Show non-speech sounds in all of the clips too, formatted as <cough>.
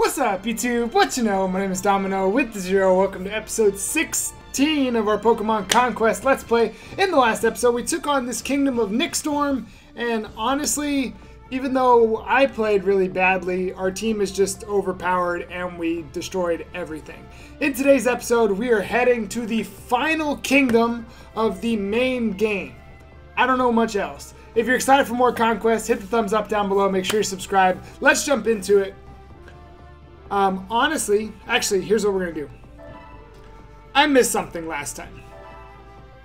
What's up, YouTube? What you know? My name is Domino with the Zero. Welcome to episode 16 of our Pokemon Conquest Let's Play. In the last episode, we took on this kingdom of Nixtorm, and honestly, even though I played really badly, our team is just overpowered and we destroyed everything. In today's episode, we are heading to the final kingdom of the main game. I don't know much else. If you're excited for more Conquest, hit the thumbs up down below. Make sure you subscribe. Let's jump into it. Um, honestly, actually, here's what we're going to do. I missed something last time.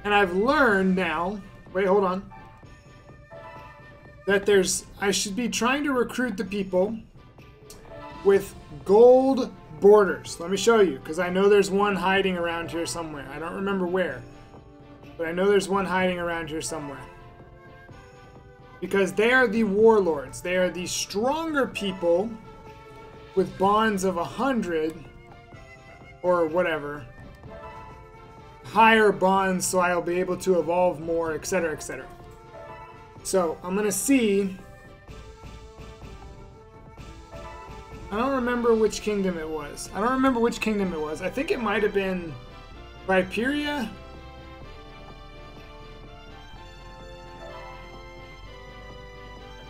And I've learned now... Wait, hold on. That there's... I should be trying to recruit the people with gold borders. Let me show you, because I know there's one hiding around here somewhere. I don't remember where. But I know there's one hiding around here somewhere. Because they are the warlords. They are the stronger people with bonds of 100 or whatever. Higher bonds so I'll be able to evolve more, etc., etc. So I'm going to see. I don't remember which kingdom it was. I don't remember which kingdom it was. I think it might have been Viperia.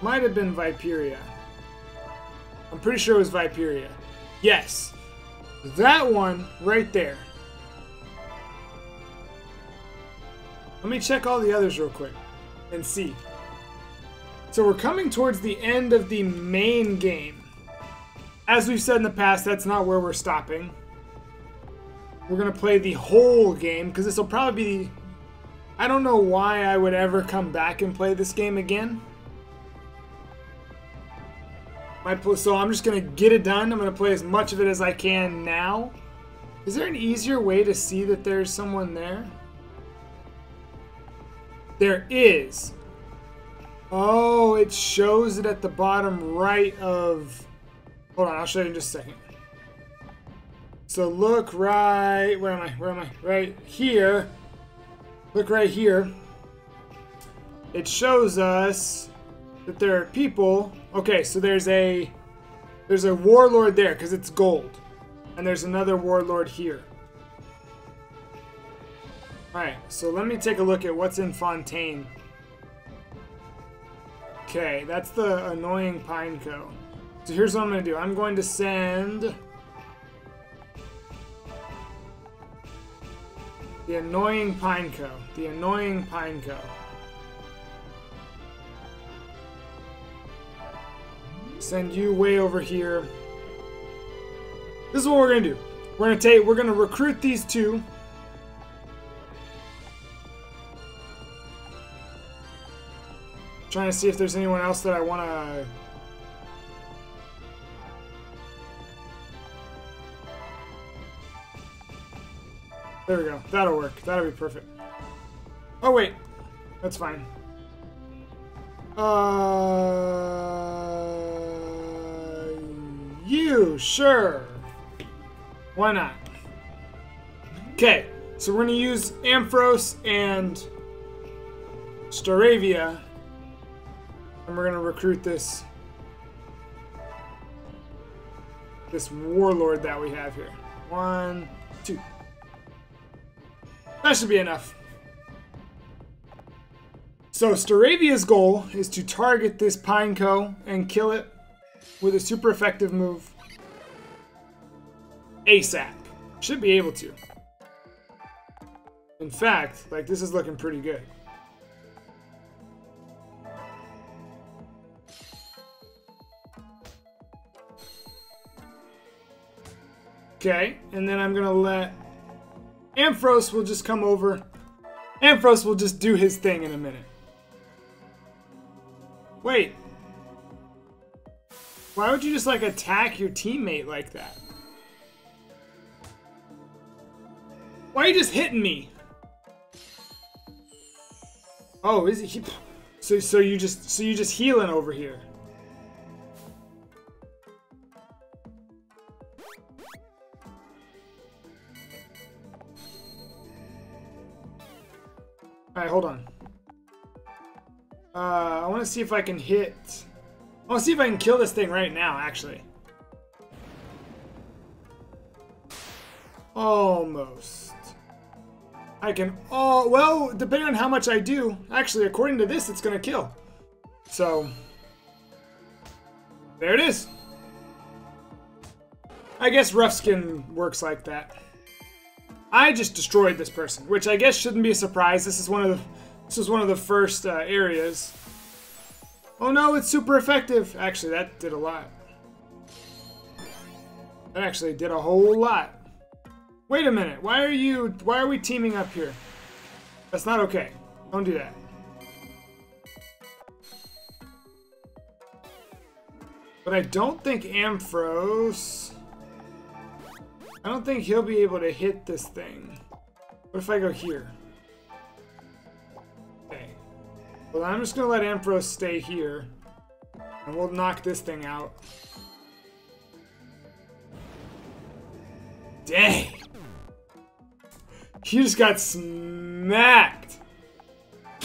Might have been Viperia. I'm pretty sure it was Viperia. Yes. That one right there. Let me check all the others real quick and see. So we're coming towards the end of the main game. As we've said in the past, that's not where we're stopping. We're going to play the whole game because this will probably be. I don't know why I would ever come back and play this game again. My, so I'm just to get it done. I'm to play as much of it as I can now. Is there an easier way to see that there's someone there? There is. Oh, it shows it at the bottom right of... Hold on, I'll show you in just a second. So look right... Where am I? Where am I? Right here. Look right here. It shows us that there are people. Okay, so there's a there's a warlord there because it's gold, and there's another warlord here. All right, so let me take a look at what's in Fontaine. Okay, that's the annoying Pineco. So here's what I'm going to do. I'm going to send the annoying Pineco. The annoying Pineco. Send you way over here. This is what we're gonna do. We're gonna take we're gonna recruit these two. Trying to see if there's anyone else that I wanna There we go. That'll work. That'll be perfect. Oh wait. That's fine. Uh you, sure. Why not? Okay, so we're going to use Ampharos and Staravia. And we're going to recruit this this warlord that we have here. One, two. That should be enough. So Staravia's goal is to target this Pineco and kill it with a super effective move ASAP. Should be able to. In fact, like this is looking pretty good. Okay, and then I'm gonna let Ampharos will just come over. Ampharos will just do his thing in a minute. Wait, why would you just like attack your teammate like that? Why are you just hitting me? Oh, is he? So so you just so you just healing over here? All right, hold on. Uh, I want to see if I can hit. I want to see if I can kill this thing right now, actually. Almost. I can all, well, depending on how much I do, actually, according to this, it's going to kill. So, there it is. I guess rough skin works like that. I just destroyed this person, which I guess shouldn't be a surprise. This is one of the, this is one of the first uh, areas. Oh no, it's super effective. Actually, that did a lot. That actually did a whole lot. Wait a minute. Why are you... Why are we teaming up here? That's not okay. Don't do that. But I don't think Ampharos... I don't think he'll be able to hit this thing. What if I go here? Well, I'm just to let Ampharos stay here. And we'll knock this thing out. Dang! You just got smacked!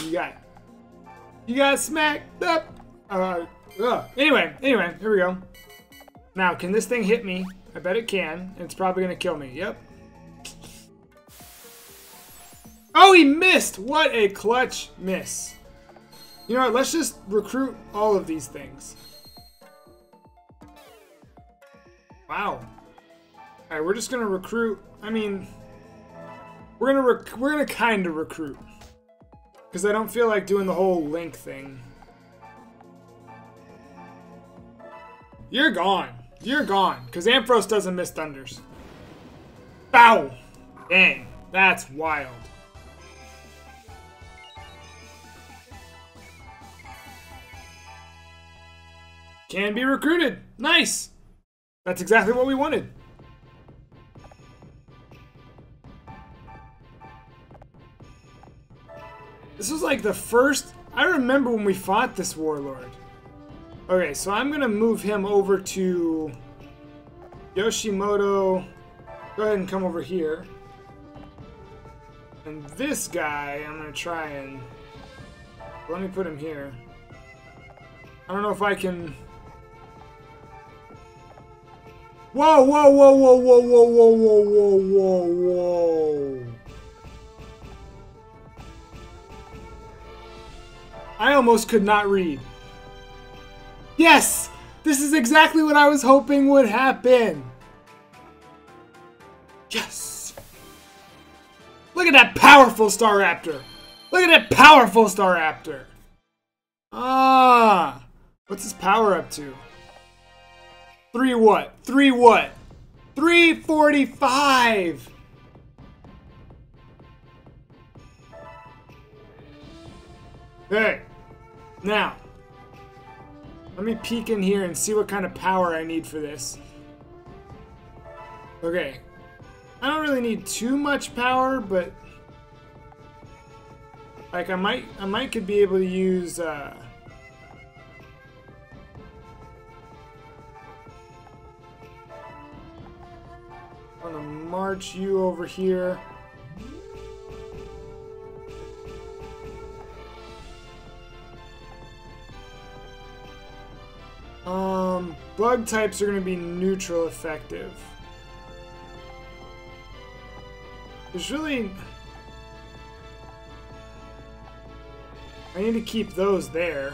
You got... You got smacked up! Uh, ugh. Anyway, anyway, here we go. Now, can this thing hit me? I bet it can. It's probably gonna kill me. Yep. Oh, he missed! What a clutch miss. You know what? Let's just recruit all of these things. Wow. Alright, we're just gonna recruit. I mean, we're gonna we're gonna kind of recruit because I don't feel like doing the whole link thing. You're gone. You're gone because Ampharos doesn't miss thunders. Bow. Dang, that's wild. Can be recruited. Nice. That's exactly what we wanted. This was like the first... I remember when we fought this warlord. Okay, so I'm going to move him over to Yoshimoto. Go ahead and come over here. And this guy, I'm going to try and... Let me put him here. I don't know if I can... Whoa, whoa, whoa, whoa, whoa, whoa, whoa, whoa, whoa, whoa, whoa. I almost could not read. Yes! This is exactly what I was hoping would happen. Yes! Look at that powerful Staraptor! Look at that powerful Staraptor! Ah! What's his power up to? Three what? Three what? 345! Hey! Now, let me peek in here and see what kind of power I need for this. Okay. I don't really need too much power, but like I might I might could be able to use uh I'm gonna march you over here. Um, bug types are going to be neutral effective. There's really... I need to keep those there.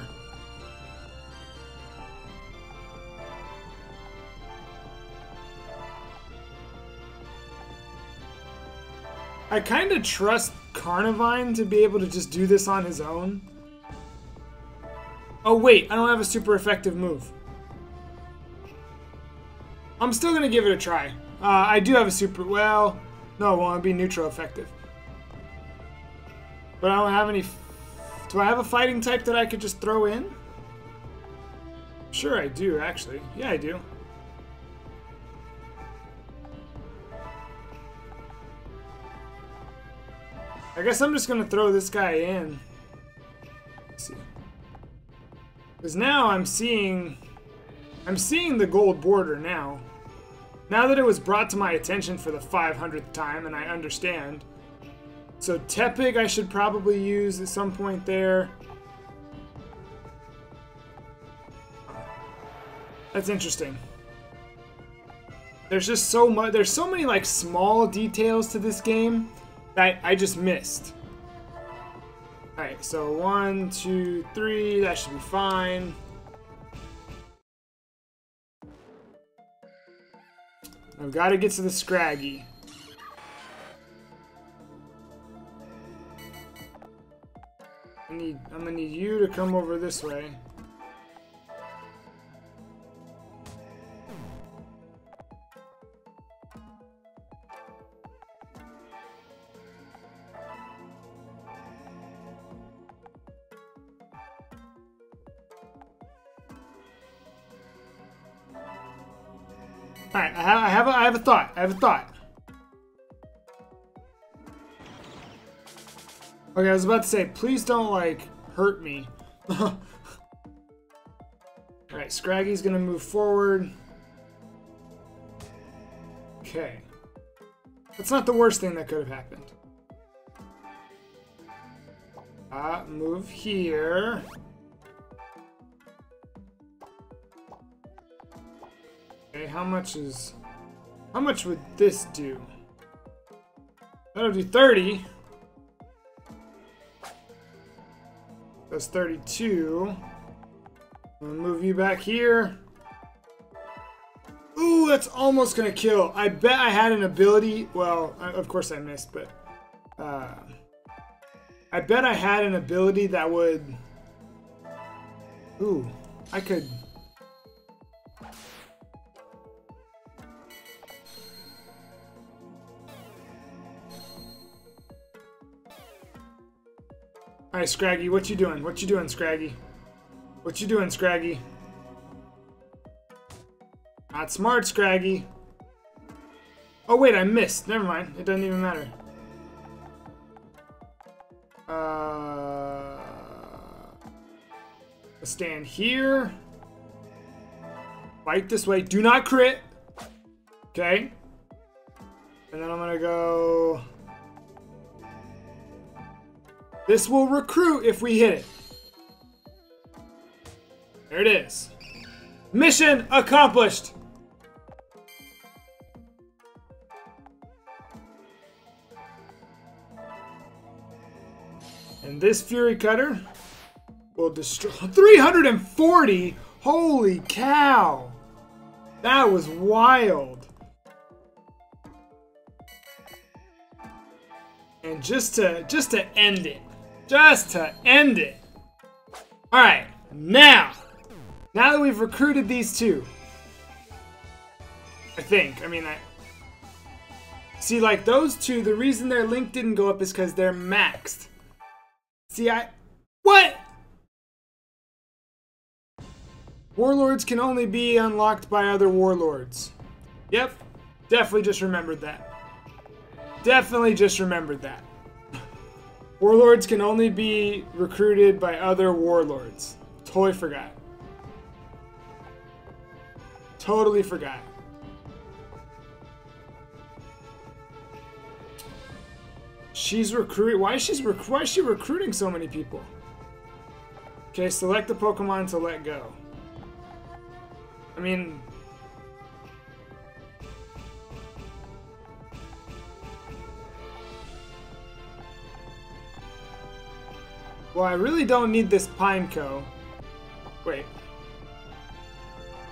I kind of trust Carnivine to be able to just do this on his own. Oh wait, I don't have a super effective move. I'm still gonna give it a try. Uh, I do have a super, well, no, it won't be neutral effective. But I don't have any, do I have a fighting type that I could just throw in? Sure I do, actually. Yeah, I do. I guess I'm just gonna throw this guy in. Let's see. Because now I'm seeing... I'm seeing the gold border now. Now that it was brought to my attention for the 500th time, and I understand. So Tepig I should probably use at some point there. That's interesting. there's just so much. There's so many like small details to this game that I just missed. All right, so one, two, three. That should be fine. I've got to get to the Scraggy. I need. I'm gonna need you to come over this way. I have a thought. I have a thought. Okay, I was about to say, please don't, like, hurt me. <laughs> Alright, Scraggy's gonna move forward. Okay. That's not the worst thing that could have happened. Ah, uh, move here. Okay, how much is... How much would this do? That'll do 30. That's 32. I'm gonna move you back here. Ooh, that's almost gonna kill. I bet I had an ability. Well, of course I missed, but uh, I bet I had an ability that would. Ooh, I could. Alright, Scraggy, what you doing? What you doing, Scraggy? What you doing, Scraggy? Not smart, Scraggy. Oh, wait, I missed. Never mind. It doesn't even matter. Uh, stand here. Fight this way. Do not crit. Okay. And then I'm going to go... This will recruit if we hit it. There it is. Mission accomplished! And this Fury Cutter will destroy <laughs> 340! Holy cow! That was wild. And just to just to end it, just to end it. Alright, now. Now that we've recruited these two. I think. I mean, I... See, like, those two, the reason their link didn't go up is because they're maxed. See, I... What? Warlords can only be unlocked by other warlords. Yep, definitely just remembered that. Definitely just remembered that. Warlords can only be recruited by other warlords. Totally forgot. Totally forgot. She's recruiting. Why is she rec why is she recruiting so many people? Okay, select the Pokemon to let go. I mean, Well, I really don't need this Pineco. Wait.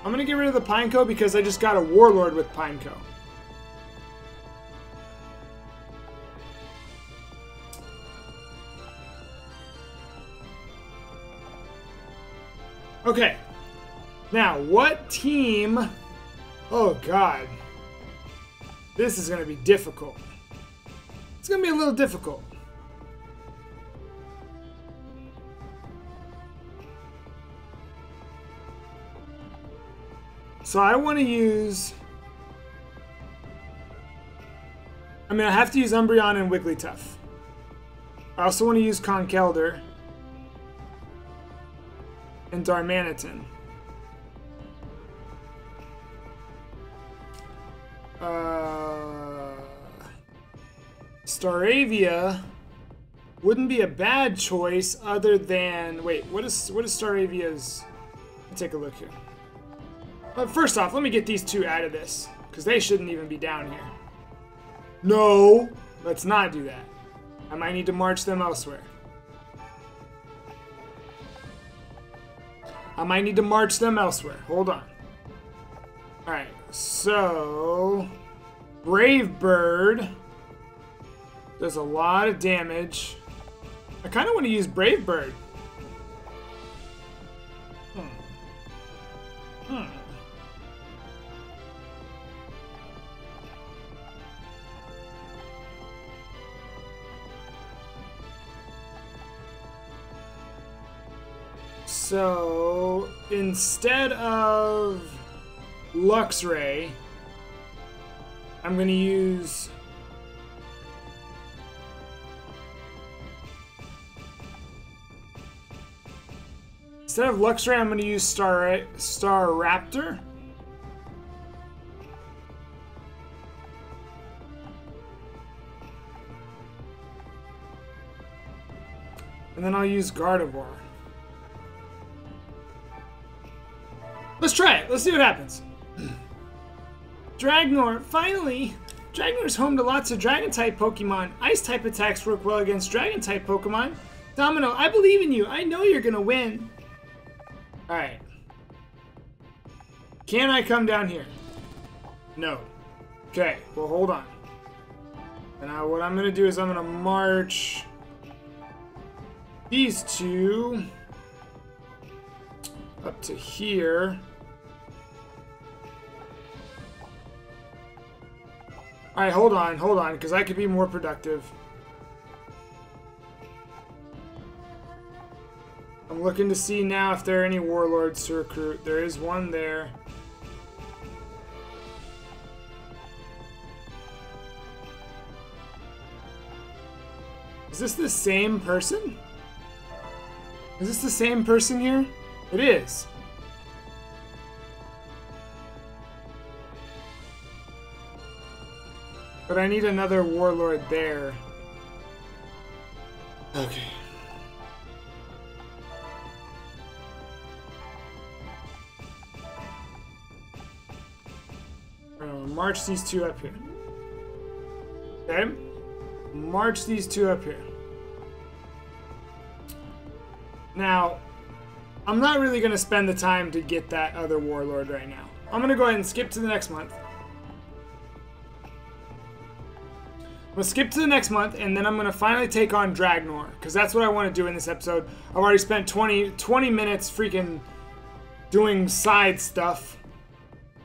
I'm gonna get rid of the Pineco because I just got a Warlord with Pineco. Okay. Now, what team... Oh, God. This is going to be difficult. It's going to be a little difficult. So I want to use... I mean, I have to use Umbreon and Wigglytuff. I also want to use Conkeldurr. And Darmanitan. Uh, Staravia wouldn't be a bad choice other than... Wait, what is, what is Staravia's... Let's take a look here. But first off, let me get these two out of this. because they shouldn't even be down here. No, let's not do that. I might need to march them elsewhere. I might need to march them elsewhere. Hold on. Alright, so... Brave Bird does a lot of damage. I kind of want to use Brave Bird. Hmm. Hmm. So instead of Luxray, I'm going to use Instead of Luxray, I'm going to use Star Staraptor. And then I'll use Gardevoir. Try it. Let's see what happens. Dragnor, finally! Dragnor's home to lots of Dragon-type Pokemon. Ice-type attacks work well against Dragon-type Pokemon. Domino, I believe in you. I know you're gonna win. Alright. Can I come down here? No. Okay, well hold on. And now what I'm gonna do is I'm gonna march these two up to here. Alright, hold on, hold on, because I could be more productive. I'm looking to see now if there are any warlords to recruit. There is one there. Is this the same person? Is this the same person here? It is. But I need another warlord there. Okay. march these two up here. Okay? March these two up here. Now, I'm not really going to spend the time to get that other warlord right now. I'm going to go ahead and skip to the next month. I'm to skip to the next month, and then I'm to finally take on Dragnor, because that's what I want to do in this episode. I've already spent 20, 20 minutes freaking doing side stuff.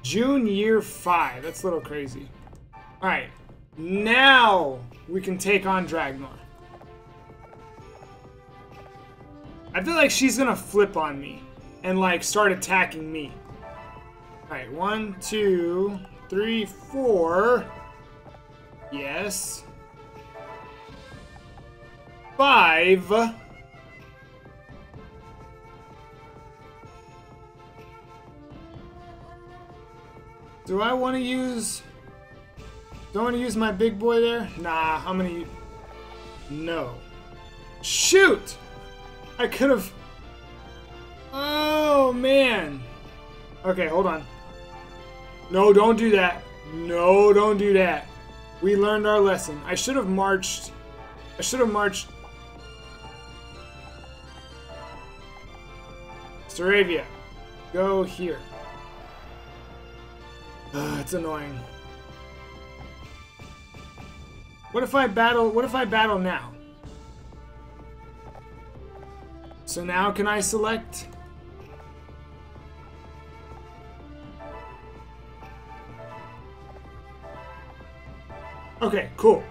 June year 5. That's a little crazy. Alright. Now we can take on Dragnor. I feel like she's gonna flip on me and like start attacking me. Alright, one, two, three, four. Yes. Five. Do I want to use... Do I want to use my big boy there? Nah, I'm gonna... No. Shoot! I could have... Oh, man. Okay, hold on. No, don't do that. No, don't do that. We learned our lesson. I should have marched... I should have marched... Staravia, go here. Uh, it's annoying. What if I battle... What if I battle now? So now can I select... Okay, cool.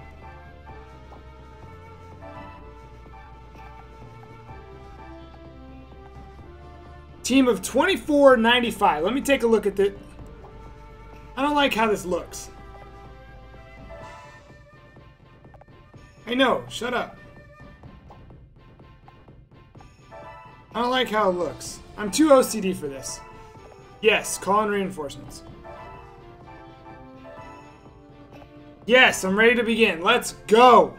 Team of 2495. Let me take a look at the... I don't like how this looks. I know, shut up. I don't like how it looks. I'm too OCD for this. Yes, call in reinforcements. Yes, I'm ready to begin. Let's go!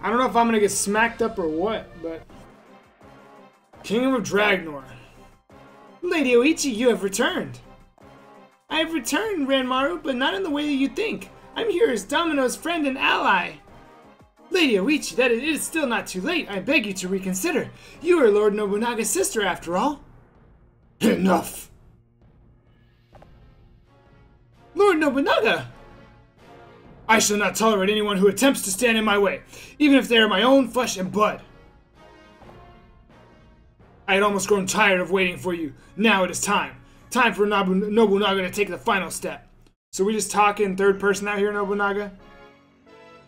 I don't know if I'm gonna get smacked up or what, but... Kingdom of Dragnor. Lady Oichi, you have returned. I have returned, Ranmaru, but not in the way that you think. I'm here as Domino's friend and ally. Lady Oichi, that it is still not too late. I beg you to reconsider. You are Lord Nobunaga's sister, after all. <laughs> Enough! Lord Nobunaga! I shall not tolerate anyone who attempts to stand in my way, even if they are my own flesh and blood. I had almost grown tired of waiting for you. Now it is time. Time for Nobu Nobunaga to take the final step. So we just talking third person out here, Nobunaga?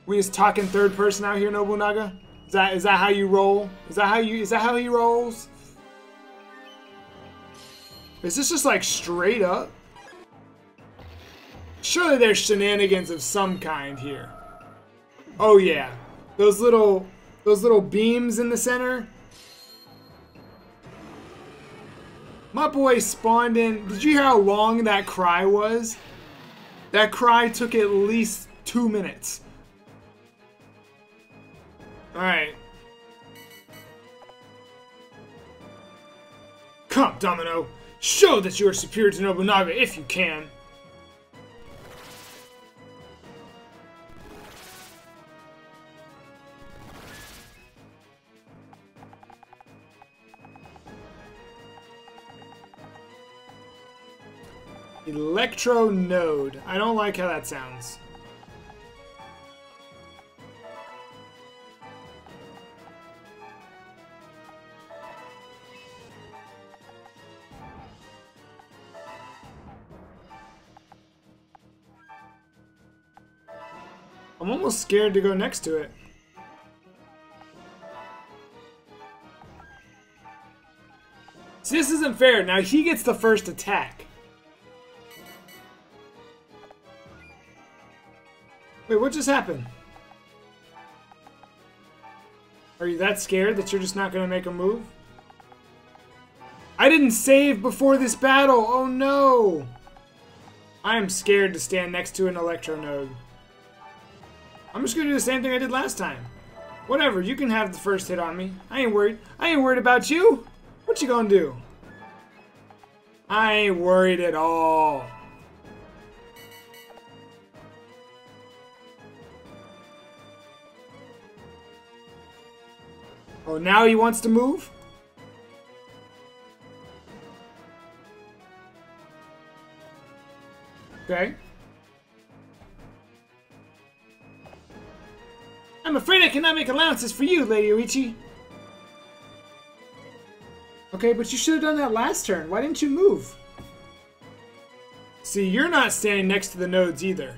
We just talking third person out here, Nobunaga? Is that is that how you roll? Is that how you is that how he rolls? Is this just like straight up? Surely there's shenanigans of some kind here. Oh yeah. Those little those little beams in the center. My boy spawned in. Did you hear how long that cry was? That cry took at least two minutes. Alright. Come, Domino. Show that you are superior to Nobunaga if you can. Electro Node. I don't like how that sounds. I'm almost scared to go next to it. See, this isn't fair. Now he gets the first attack. Wait, what just happened? Are you that scared that you're just not to make a move? I didn't save before this battle! Oh no! I am scared to stand next to an Electro Node. I'm just gonna do the same thing I did last time. Whatever, you can have the first hit on me. I ain't worried. I ain't worried about you. What you gonna do? I ain't worried at all. Oh, now he wants to move? Okay. I'm afraid I cannot make allowances for you, Lady Oichi. Okay, but you should have done that last turn. Why didn't you move? See, you're not standing next to the nodes either.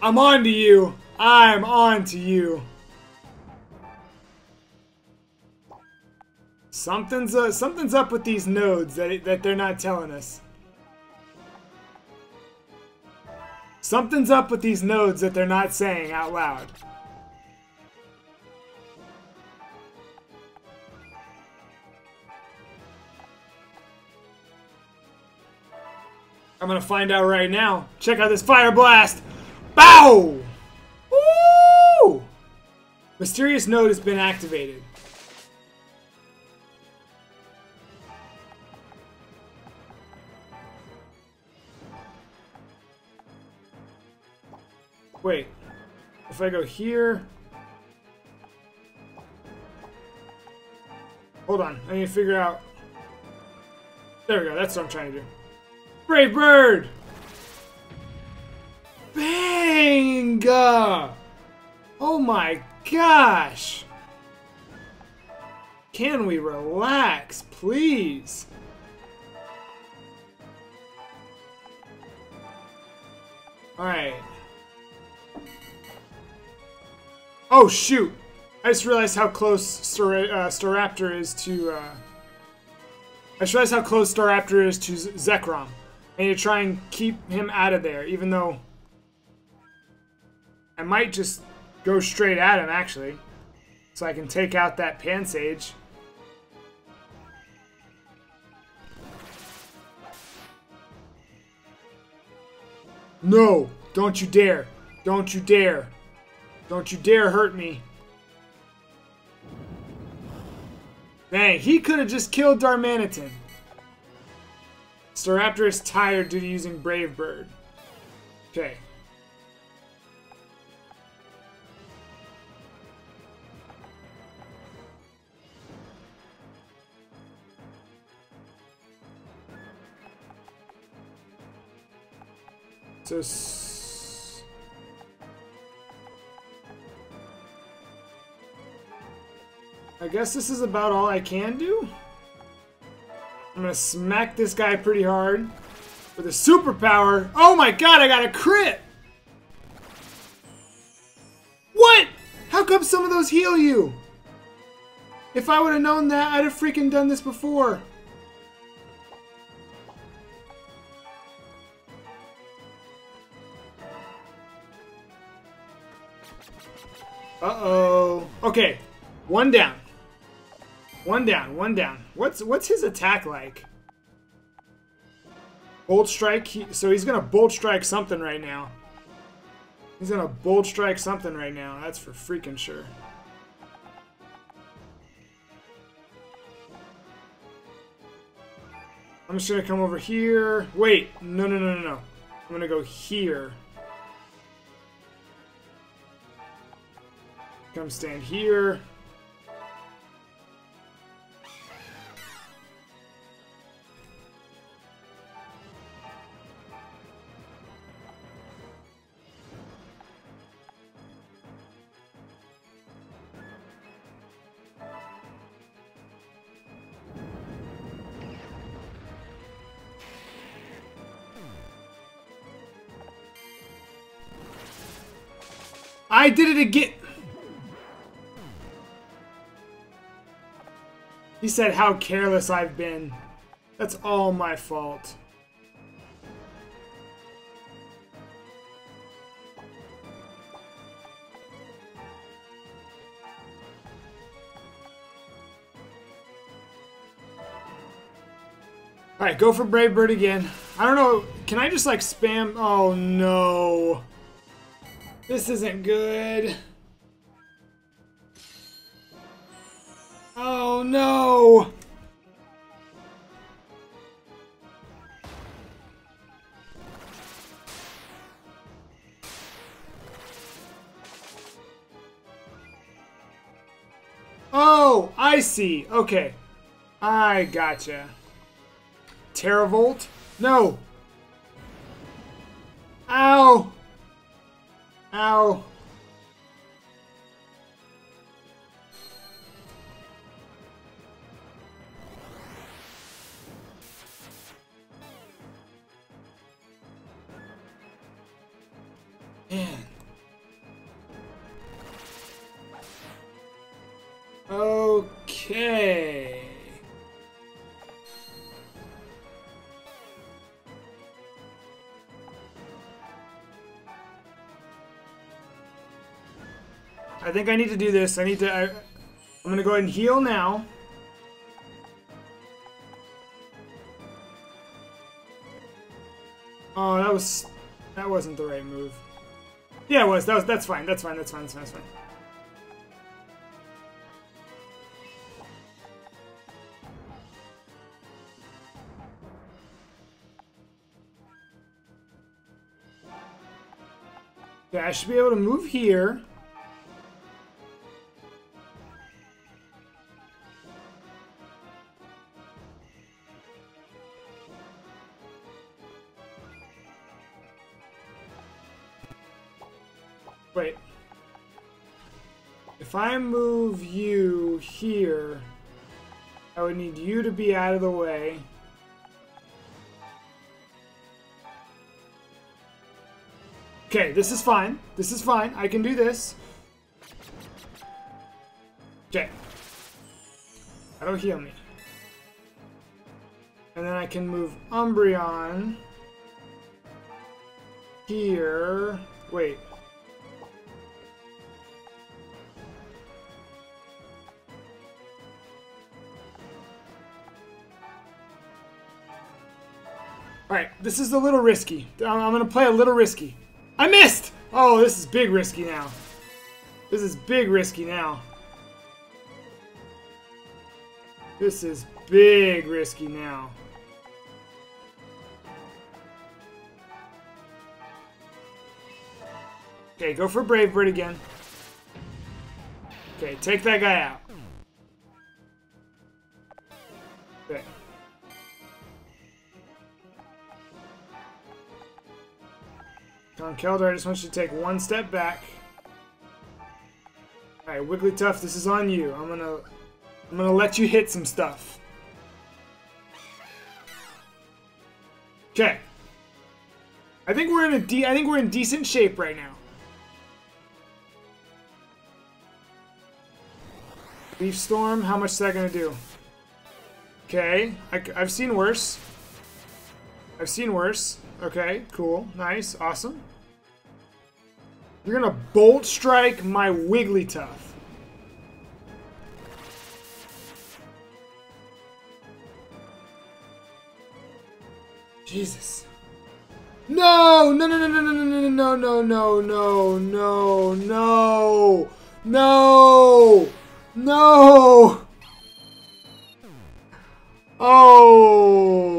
I'm on to you. I'm on to you. Something's uh, something's up with these nodes that that they're not telling us. Something's up with these nodes that they're not saying out loud. I'm gonna find out right now. Check out this fire blast! Bow! Woo! Mysterious node has been activated. Wait. If I go here... Hold on. I need to figure out... There we go. That's what I'm trying to do. Brave Bird! Bang! Oh my gosh! Can we relax, please? Alright. Oh, shoot! I just realized how close Star uh, Staraptor is to, uh... I just realized how close Staraptor is to Zekrom. I need to try and keep him out of there, even though... I might just go straight at him, actually. So I can take out that Pansage. No! Don't you dare! Don't you dare! Don't you dare hurt me. Dang, he could have just killed Darmanitan. Staraptor is tired due to using Brave Bird. Okay. So I guess this is about all I can do. I'm gonna smack this guy pretty hard with a superpower. Oh my god, I got a crit! What? How come some of those heal you? If I would have known that, I'd have freaking done this before. Uh-oh. Okay, one down. One down, one down. What's what's his attack like? Bolt strike. He, so he's gonna bolt strike something right now. He's gonna bolt strike something right now. That's for freaking sure. I'm just gonna come over here. Wait, no, no, no, no, no. I'm gonna go here. Come stand here. Did it again. He said how careless I've been. That's all my fault. Alright, go for Brave Bird again. I don't know, can I just like spam? Oh no. This isn't good. Oh no! Oh, I see. Okay. I gotcha. Teravolt? No. Ow. I think I need to do this. I need to... I, I'm going to go ahead and heal now. Oh, that was... That wasn't the right move. Yeah, it was. That was. That's fine. That's fine. That's fine. That's fine. That's fine. Yeah, I should be able to move here. I move you here, I would need you to be out of the way. Okay, this is fine. This is fine. I can do this. Okay. That'll heal me. And then I can move Umbreon here. Wait. Alright, this is a little risky. I'm to play a little risky. I missed! Oh, this is big risky now. This is big risky now. This is big risky now. Okay, go for Brave Bird again. Okay, take that guy out. Conkeldurr, I just want you to take one step back. Alright, Wigglytuff, this is on you. I'm gonna I'm gonna let you hit some stuff. Okay. I think we're in a de I think we're in decent shape right now. Leaf Storm, how much is that gonna do? Okay, I, I've seen worse. I've seen worse. Okay, cool, nice, awesome. You're gonna Bolt Strike my Wigglytuff. Jesus. No! No, no, no, no, no, no, no, no, no, no, no, no, no, no! Oh!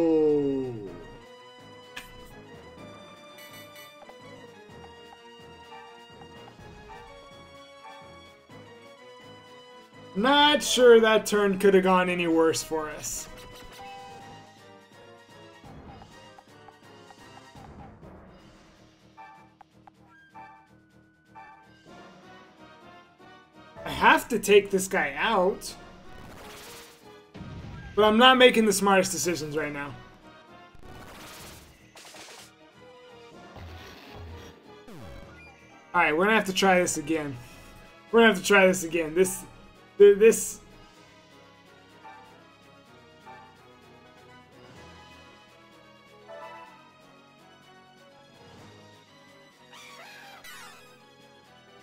Not sure that turn could have gone any worse for us. I have to take this guy out. But I'm not making the smartest decisions right now. Alright, we're gonna have to try this again. We're gonna have to try this again. This... This...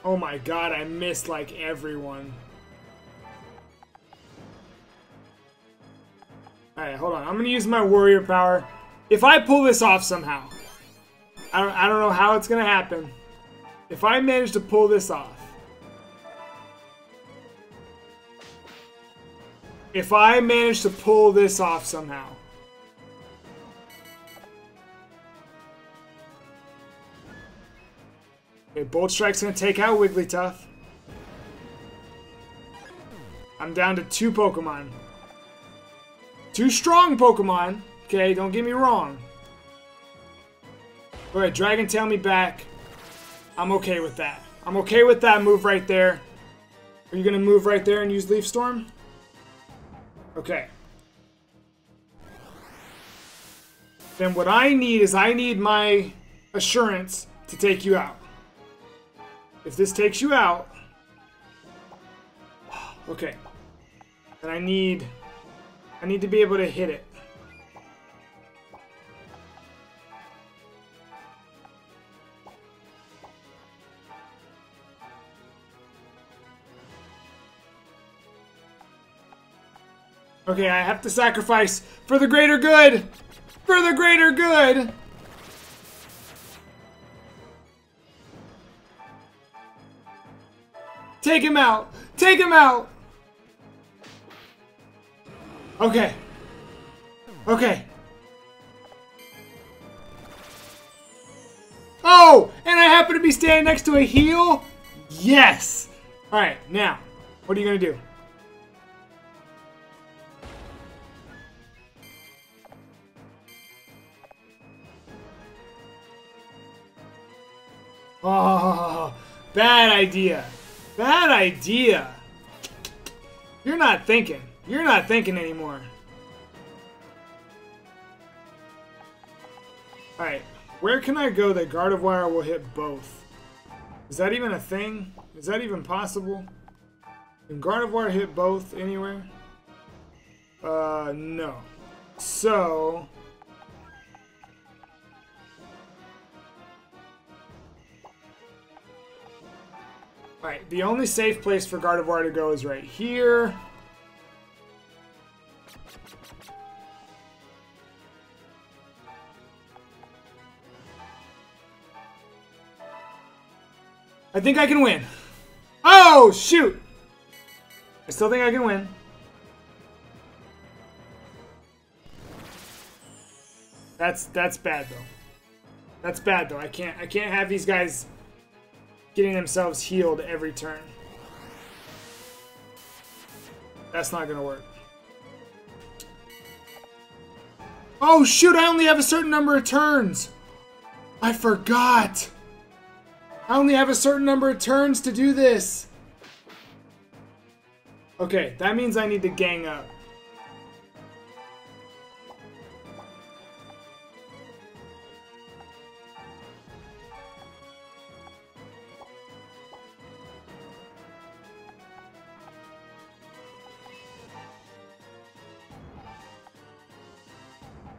Oh my god, I missed like everyone. Alright, hold on. I'm gonna use my warrior power. If I pull this off somehow, I don't, I don't know how it's gonna happen. If I manage to pull this off, if I manage to pull this off somehow, okay, Bolt Strike's gonna take out Wigglytuff. I'm down to two Pokemon. Two strong Pokemon. Okay, don't get me wrong. Alright, Dragon Tail me back. I'm okay with that. I'm okay with that move right there. Are you gonna move right there and use Leaf Storm? Okay. Then what I need is I need my assurance to take you out. If this takes you out, okay. Then I need I need to be able to hit it. Okay, I have to sacrifice for the greater good! For the greater good! Take him out! Take him out! Okay. Okay. Oh! And I happen to be standing next to a heel? Yes! Alright, now, what are you gonna do? Oh, bad idea. Bad idea. You're not thinking. You're not thinking anymore. Alright, where can I go that Gardevoir will hit both? Is that even a thing? Is that even possible? Can Gardevoir hit both anywhere? Uh, no. So... Alright, the only safe place for Gardevoir to go is right here. I think I can win. Oh, shoot! I still think I can win. That's that's bad though. That's bad though. I can't I can't have these guys getting themselves healed every turn. That's not gonna work. Oh shoot, I only have a certain number of turns. I forgot. I only have a certain number of turns to do this. Okay, that means I need to gang up.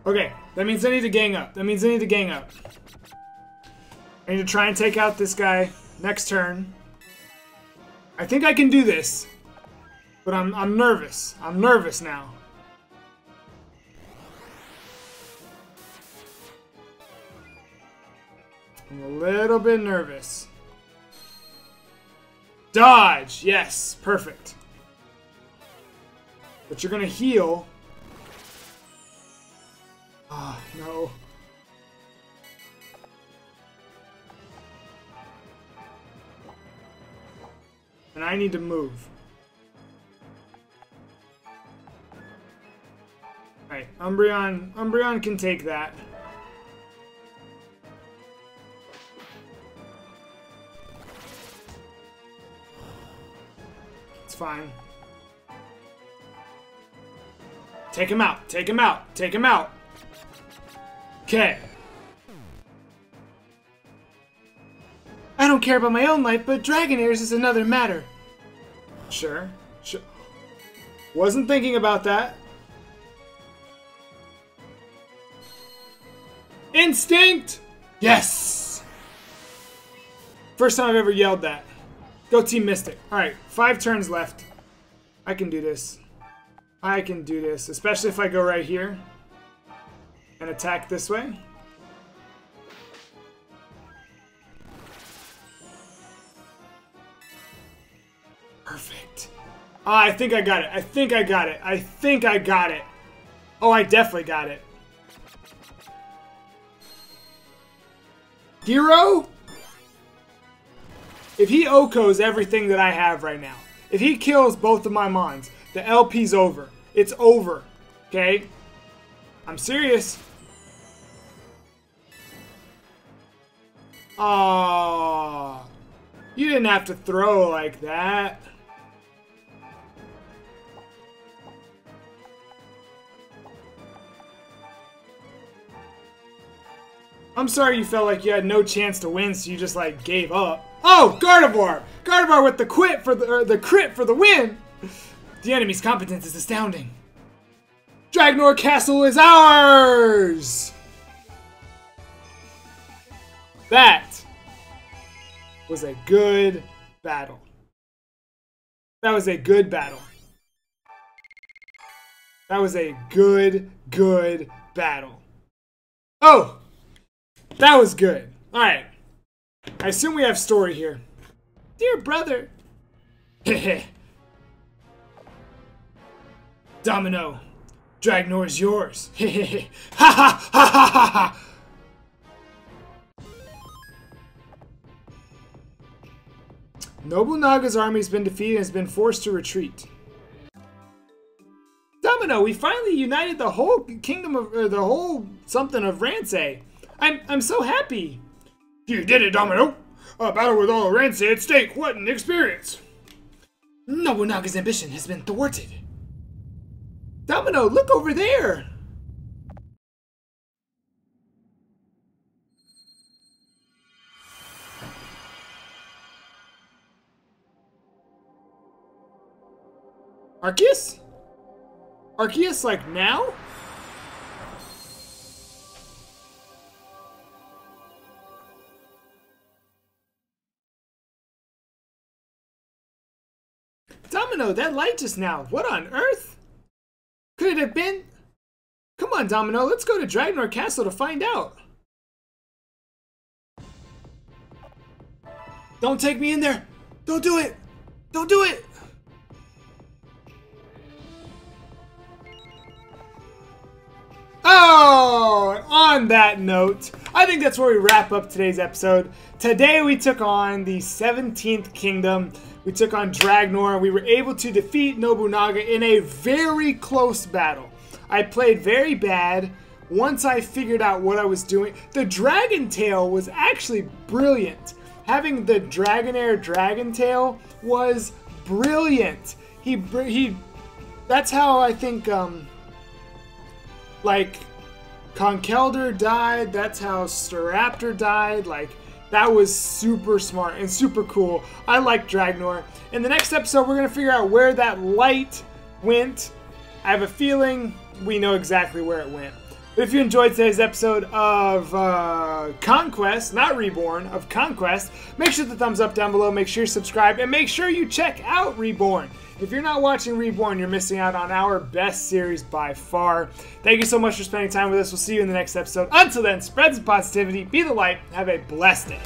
Okay, that means I need to gang up. That means I need to gang up. I need to try and take out this guy next turn. I think I can do this. But I'm, I'm nervous. I'm nervous now. I'm a little bit nervous. Dodge! Yes, perfect. But you're gonna heal no. And I need to move. Alright, Umbreon, Umbreon can take that. It's fine. Take him out, take him out, take him out. Okay. I don't care about my own life, but Dragonairs is another matter. Sure. Sure. Wasn't thinking about that. Instinct! Yes! First time I've ever yelled that. Go Team Mystic. Alright, five turns left. I can do this. I can do this, especially if I go right here and attack this way. Perfect. Oh, I think I got it. I think I got it. I think I got it. Oh, I definitely got it. Hero? If he OHKOs everything that I have right now, if he kills both of my mons, the LP's over. It's over. Okay? I'm serious. Oh, you didn't have to throw like that. I'm sorry you felt like you had no chance to win, so you just like gave up. Oh, Gardevoir! Gardevoir with the quit for the er, the crit for the win. The enemy's competence is astounding. Dragnor Castle is ours! That was a good battle. That was a good battle. That was a good, good battle. Oh! That was good. Alright. I assume we have story here. Dear brother. <laughs> Domino. Dragnor is yours. <laughs> Ha ha ha ha ha ha! Nobunaga's army has been defeated and has been forced to retreat. Domino, we finally united the whole kingdom of uh, the whole something of Ransei. I'm I'm so happy. You did it, Domino. A battle with all of Ransei at stake. What an experience! Nobunaga's ambition has been thwarted. Domino, look over there. Arceus? Arceus, like, now? Domino, that light just now. What on earth? Could it have been? Come on, Domino, let's go to Dragnor Castle to find out. Don't take me in there. Don't do it. Don't do it. On that note, I think that's where we wrap up today's episode. Today we took on the 17th Kingdom. We took on Dragnor. We were able to defeat Nobunaga in a very close battle. I played very bad once I figured out what I was doing. The Dragon Tail was actually brilliant. Having the Dragonair Dragon Tail was brilliant. He he that's how I think um like Conkeldurr died, that's how Staraptor died, like that was super smart and super cool. I like Dragnor. In the next episode, we're to figure out where that light went. I have a feeling we know exactly where it went. But if you enjoyed today's episode of uh, Conquest, not Reborn, of Conquest, make sure the thumbs up down below, make sure you subscribe, and make sure you check out Reborn. If you're not watching Reborn, you're missing out on our best series by far. Thank you so much for spending time with us. We'll see you in the next episode. Until then, spread some positivity, be the light, have a blessed day.